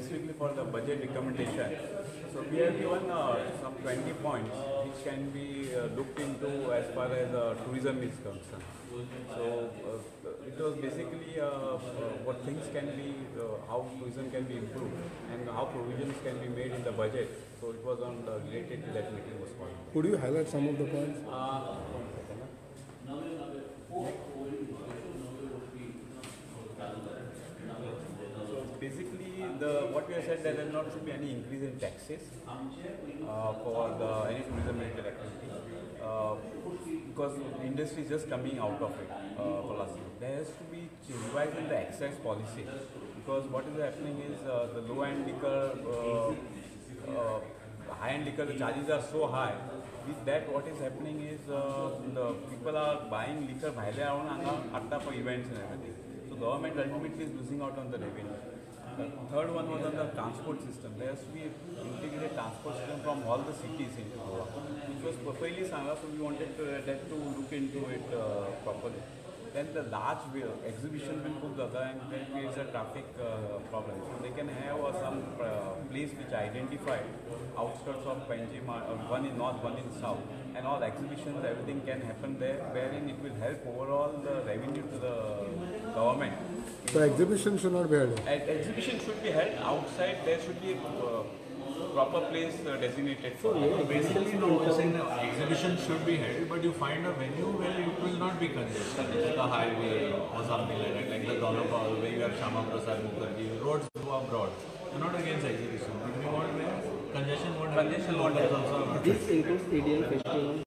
specifically for the budget recommendation. So we have given uh, some 20 points which can be uh, looked into as far as uh, tourism is concerned. So uh, it was basically what things can be, uh, how tourism can be improved and how provisions can be made in the budget. So it was on the related to that meeting was called. Could you highlight some of the points? Uh, one second, huh? So basically, the, what we have said that there not should be any increase in taxes uh, for the any tourism-related activity uh, because the industry is just coming out of it uh, for last year. There has to be revised in the excise policy because what is happening is uh, the low-end liquor, uh, uh, high-end liquor, the charges are so high. With that, what is happening is the people are buying liquor by their own for events and everything. So government ultimately is losing out on the revenue. Third one was on the transport system. There has to be integrated transport system from all the cities in Goa, which was perfectly Sangha, so we wanted to, uh, that to look into it uh, properly. Then the large wheel, exhibition will खूप जाता and that creates a traffic uh, problem. So they can have uh, some uh, place which identified outskirts of Panjim, uh, one in north, one in south, and all exhibitions, everything can happen there, wherein it will help overall the revenue to the government. So exhibition should not be held. At exhibition should be held outside. There should be a uh, proper place uh, designated for. it. Basically, no, you're saying the exhibition should be held, but you find a venue where it will not be congested, like a highway or something like that, like the Gaurav Hall, where you have Shama Prasad Mukherjee, roads who are broad. You're not against exhibition, but we want where congestion won't happen. Congestion won't Hotels also This includes ADL festival.